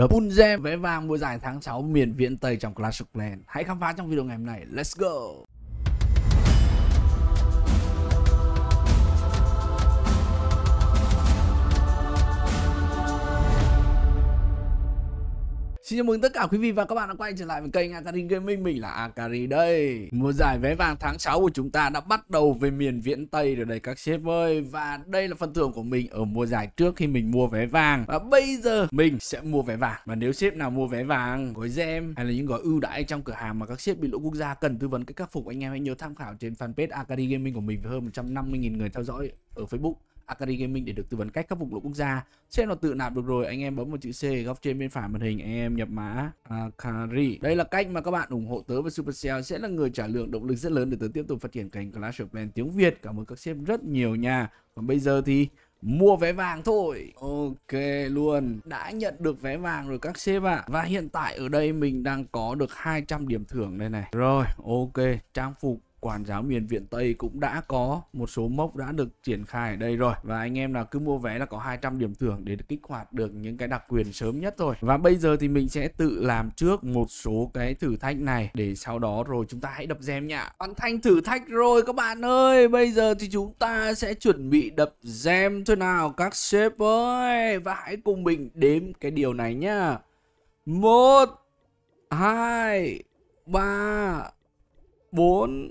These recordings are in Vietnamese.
The Full vé vàng mùa giải tháng 6 miền Viễn Tây trong Clash of Clans. Hãy khám phá trong video ngày hôm nay. Let's go! Xin chào mừng tất cả quý vị và các bạn đã quay trở lại với kênh Akari Gaming. Mình là Akari đây. Mùa giải vé vàng tháng 6 của chúng ta đã bắt đầu về miền viễn Tây rồi đây các sếp ơi. Và đây là phần thưởng của mình ở mùa giải trước khi mình mua vé vàng. Và bây giờ mình sẽ mua vé vàng. Và nếu sếp nào mua vé vàng, gói gem hay là những gói ưu đãi trong cửa hàng mà các sếp bị lỗ quốc gia cần tư vấn cách khắc phục Anh em hãy nhớ tham khảo trên fanpage Akari Gaming của mình với hơn 150.000 người theo dõi ở Facebook. Akari Gaming để được tư vấn cách khắc phục lỗi quốc gia. Xem nó tự nạp được rồi, anh em bấm vào chữ C góc trên bên phải màn hình, anh em nhập mã Akari. Đây là cách mà các bạn ủng hộ tớ và Supercell sẽ là người trả lượng động lực rất lớn để tớ tiếp tục phát triển kênh Clash of Clans tiếng Việt. Cảm ơn các sếp rất nhiều nha. Còn bây giờ thì mua vé vàng thôi ok luôn đã nhận được vé vàng rồi các sếp ạ à. và hiện tại ở đây mình đang có được 200 điểm thưởng đây này rồi ok trang phục quản giáo miền Viện Tây cũng đã có một số mốc đã được triển khai ở đây rồi. Và anh em nào cứ mua vé là có 200 điểm thưởng để kích hoạt được những cái đặc quyền sớm nhất thôi. Và bây giờ thì mình sẽ tự làm trước một số cái thử thách này. Để sau đó rồi chúng ta hãy đập gem nhá. Hoàn thành thử thách rồi các bạn ơi. Bây giờ thì chúng ta sẽ chuẩn bị đập gem thôi nào các sếp ơi. Và hãy cùng mình đếm cái điều này nhá. Một, hai, ba, bốn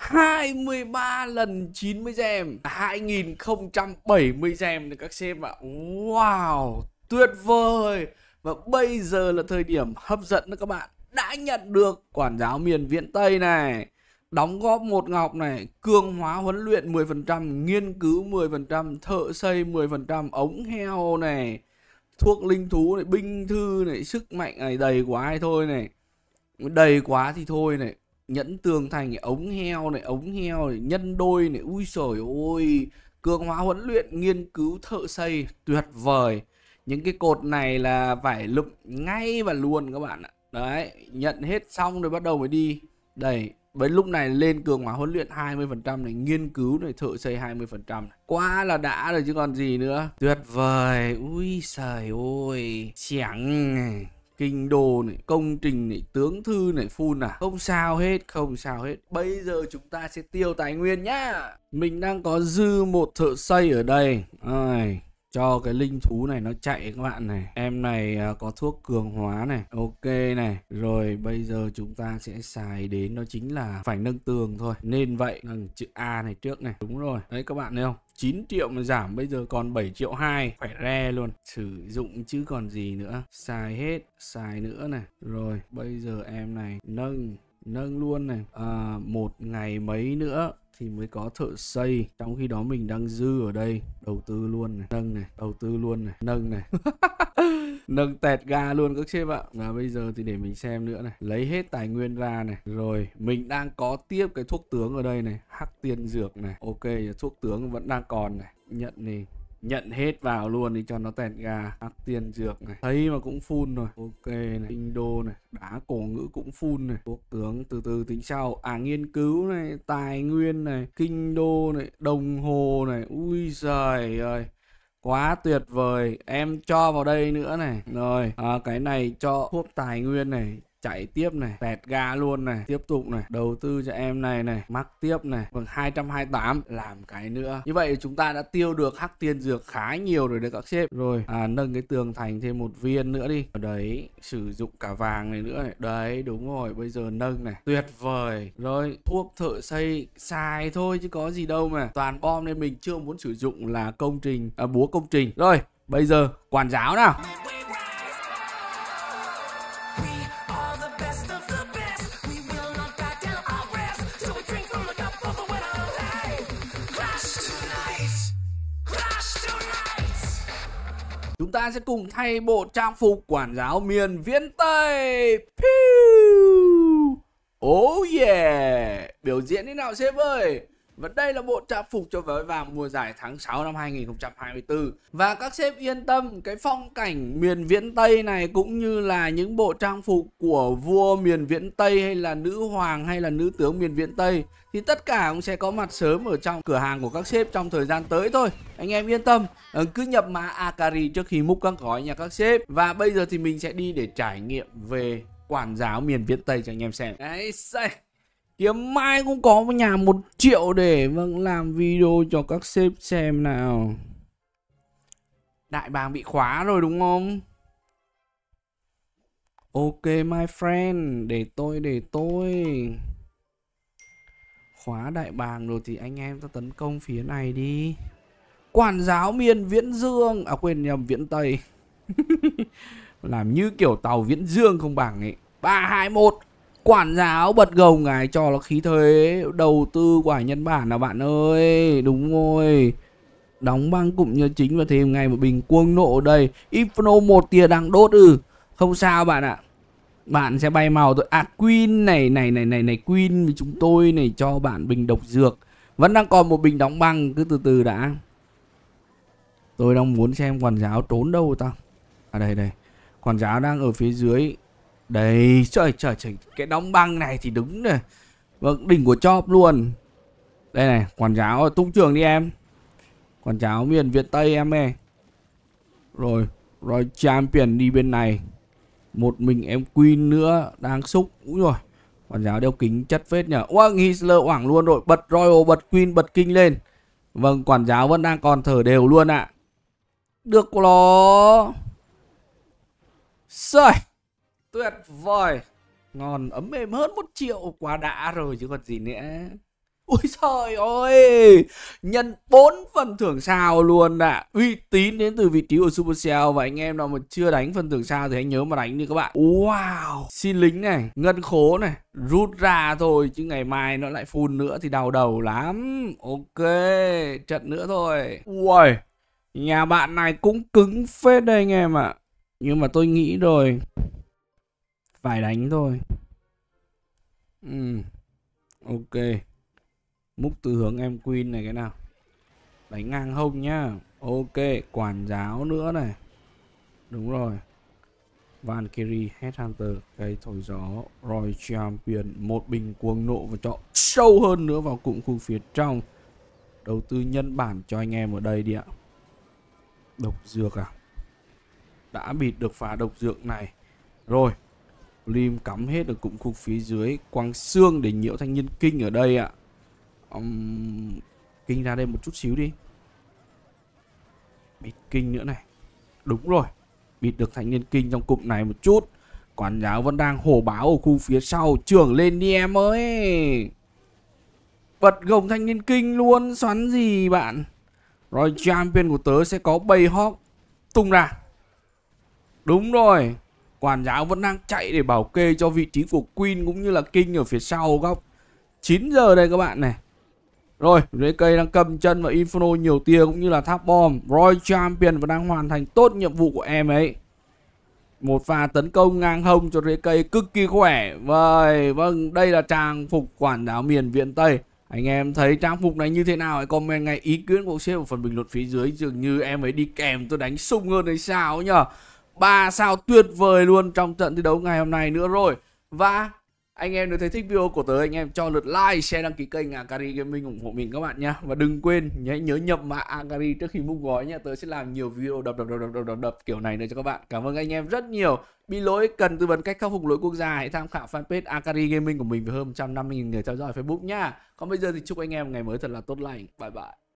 23 lần 90 gem. 2070 gem để các sếp ạ. Wow, tuyệt vời. Và bây giờ là thời điểm hấp dẫn đó các bạn. Đã nhận được quản giáo miền Viễn Tây này, Đóng góp một ngọc này, Cường hóa huấn luyện 10% Nghiên cứu 10% Thợ xây 10% Ống heo này, Thuốc linh thú này, Binh thư này, Sức mạnh này, đầy quá hay thôi này. Đầy quá thì thôi này nhẫn tường thành ống heo này, ống heo này, nhân đôi này, ui sồi ôi, cường hóa huấn luyện nghiên cứu thợ xây, tuyệt vời. Những cái cột này là phải lụm ngay và luôn các bạn ạ. Đấy, nhận hết xong rồi bắt đầu mới đi. Đây, với lúc này lên cường hóa huấn luyện 20% này, nghiên cứu này, thợ xây 20% này. quá là đã rồi chứ còn gì nữa. Tuyệt vời, ui trời ôi chẳng kinh đô này công trình này tướng thư này phun à không sao hết không sao hết. Bây giờ chúng ta sẽ tiêu tài nguyên nhá. Mình đang có dư một thợ xây ở đây. Ai, cho cái linh thú này nó chạy các bạn này. Em này à, có thuốc cường hóa này. Ok này. Rồi bây giờ chúng ta sẽ xài đến đó chính là phải nâng tường thôi. Nên vậy nâng chữ a này trước này. Đúng rồi. Đấy các bạn thấy không? 9 triệu mà giảm bây giờ còn 7 triệu 2 Phải re luôn. Sử dụng chứ còn gì nữa. Xài hết Xài nữa này. Rồi bây giờ em này Nâng Nâng luôn này. À, Một ngày mấy nữa? Thì mới có thợ xây. Trong khi đó mình đang dư ở đây. Đầu tư luôn này. Nâng này. Đầu tư luôn này. Nâng này. Nâng tẹt ga luôn các sếp ạ. Và bây giờ thì để mình xem nữa này. Lấy hết tài nguyên ra này. Rồi, mình đang có tiếp cái thuốc tướng ở đây này. Hắc tiên dược này. Ok, thuốc tướng vẫn đang còn này. Nhận này nhận hết vào luôn đi cho nó tẹt gà. Các tiền dược này. Thấy mà cũng full rồi. Ok này. Kinh đô này. Đá cổ ngữ cũng full này. Quốc tướng từ từ tính sau. À nghiên cứu này. Tài nguyên này. Kinh đô này. Đồng hồ này. Ui giời ơi. Quá tuyệt vời. Em cho vào đây nữa này. Rồi. À, cái này cho thuốc tài nguyên này chạy tiếp này bẹt ga luôn này tiếp tục này đầu tư cho em này này mắc tiếp này. Vâng, Bằng 228 làm cái nữa. Như vậy chúng ta đã tiêu được hắc tiên dược khá nhiều rồi đấy các sếp. Rồi à, nâng cái tường thành thêm một viên nữa đi. Đấy sử dụng cả vàng này nữa này. Đấy đúng rồi bây giờ nâng này. Tuyệt vời. Rồi thuốc thợ xây xài thôi chứ có gì đâu mà. Toàn bom nên mình chưa muốn sử dụng là công trình à, búa công trình. Rồi bây giờ quản giáo nào. Chúng ta sẽ cùng thay bộ trang phục quản giáo miền viễn Tây. Pew! Oh yeah Biểu diễn thế nào sếp ơi và đây là bộ trang phục cho vé vàng mùa giải tháng 6 năm 2024 Và các sếp yên tâm Cái phong cảnh miền viễn Tây này Cũng như là những bộ trang phục của vua miền viễn Tây Hay là nữ hoàng hay là nữ tướng miền viễn Tây Thì tất cả cũng sẽ có mặt sớm ở trong cửa hàng của các sếp trong thời gian tới thôi. Anh em yên tâm ờ, Cứ nhập mã Akari trước khi múc các gói nhà các sếp. Và bây giờ thì mình sẽ đi để trải nghiệm về quản giáo miền viễn Tây cho anh em xem. Đấy, say kiếm mai cũng có một nhà một triệu để vâng làm video cho các sếp xem nào. Đại bàng bị khóa rồi đúng không? Ok, my friend, để tôi để tôi. Khóa đại bàng rồi thì anh em ta tấn công phía này đi. Quản giáo miền viễn dương à quên nhầm, viễn tây. Làm như kiểu tàu viễn dương không bằng ấy. ba hai một quản giáo bật gồng ngài cho nó khí thế đầu tư quả nhân bản nào bạn ơi. Đúng rồi. Đóng băng cụm nhân chính và thêm ngày một bình cuồng nộ đây. Inferno một tia đang đốt ư. Không sao bạn ạ. Bạn sẽ bay màu thôi. À queen này này này này này, queen với chúng tôi này cho bạn bình độc dược. Vẫn đang còn một bình đóng băng, cứ từ từ đã. Tôi đang muốn xem quản giáo trốn đâu ta. À đây đây. Quản giáo đang ở phía dưới đấy trời trời trời, cái đóng băng này thì đúng rồi. Vâng, đỉnh của chóp luôn. Đây này, quản giáo tung trường đi em. Quản giáo miền Việt Tây em ơi. Rồi, rồi champion đi bên này. Một mình em Queen nữa đang xúc. Úi rồi. Quản giáo đeo kính chất phết nhở. Oang vâng, Hitler hoảng luôn rồi. Bật Royal, bật Queen, bật King lên. Vâng, quản giáo vẫn đang còn thở đều luôn ạ. À. Được nó. Rồi. Tuyệt vời. Ngon ấm êm hơn một triệu, Quá đã rồi chứ còn gì nữa. Ôi trời ơi Nhân 4 phần thưởng sao luôn ạ. À. Uy, tín đến từ vị trí của Supercell Và anh em nào mà chưa đánh phần thưởng sao Thì hãy nhớ mà đánh đi các bạn. Wow, Xin lính này, Ngân khố này, Rút ra thôi Chứ ngày mai nó lại phun nữa Thì đau đầu lắm. Ok, Trận nữa thôi. Ui Nhà bạn này cũng cứng phết đây anh em ạ. À. Nhưng mà tôi nghĩ rồi phải đánh thôi ừ ok múc từ hướng em queen này cái nào đánh ngang hông nhá ok quản giáo nữa này đúng rồi Valkyrie, Headhunter, cây thổi gió, Roy Champion, một bình cuồng nộ và cho sâu hơn nữa vào cụm khu phía trong. Đầu tư nhân bản cho anh em ở đây đi ạ. Độc dược à? Đã bịt được phá độc dược này. Rồi, Lim cắm hết ở cụm khu phía dưới Quang xương để nhiễu thanh niên kinh ở đây ạ. Um, Kinh ra đây một chút xíu đi. Bịt kinh nữa này. Đúng rồi Bịt được thanh niên kinh trong cụm này một chút. Quản giáo vẫn đang hổ báo ở khu phía sau. Trưởng lên đi em ơi. Bật gồng thanh niên kinh luôn Xoắn gì bạn? Rồi champion của tớ sẽ có bầy hawk Tung ra. Đúng rồi. Quản giáo vẫn đang chạy để bảo kê cho vị trí của Queen cũng như là King ở phía sau góc. 9 giờ đây các bạn này. Rồi, dưới cây đang cầm chân và Inferno nhiều tia cũng như là tháp bom. Roy Champion vẫn đang hoàn thành tốt nhiệm vụ của em ấy. Một pha tấn công ngang hông cho rễ cây cực kỳ khỏe. Vâng, vâng, đây là trang phục quản giáo miền Viện Tây. Anh em thấy trang phục này như thế nào? Hãy comment ngay ý kiến của sếp ở phần bình luận phía dưới. Dường như em ấy đi kèm tôi đánh sung hơn hay sao nhờ. 3 sao tuyệt vời luôn trong trận thi đấu ngày hôm nay nữa rồi. Và anh em nếu thấy thích video của tớ anh em cho lượt like, share, đăng ký kênh Akari Gaming ủng hộ mình các bạn nha. Và đừng quên nhớ, nhớ nhập mã Akari trước khi mua gói nha. Tớ sẽ làm nhiều video đập đập đập đập đập đập, đập kiểu này nữa cho các bạn. Cảm ơn anh em rất nhiều. Bị lỗi cần tư vấn cách khắc phục lỗi quốc gia hãy tham khảo fanpage Akari Gaming của mình với hơn 150.000 người theo dõi Facebook nha. Còn bây giờ thì chúc anh em ngày mới thật là tốt lành. Bye bye.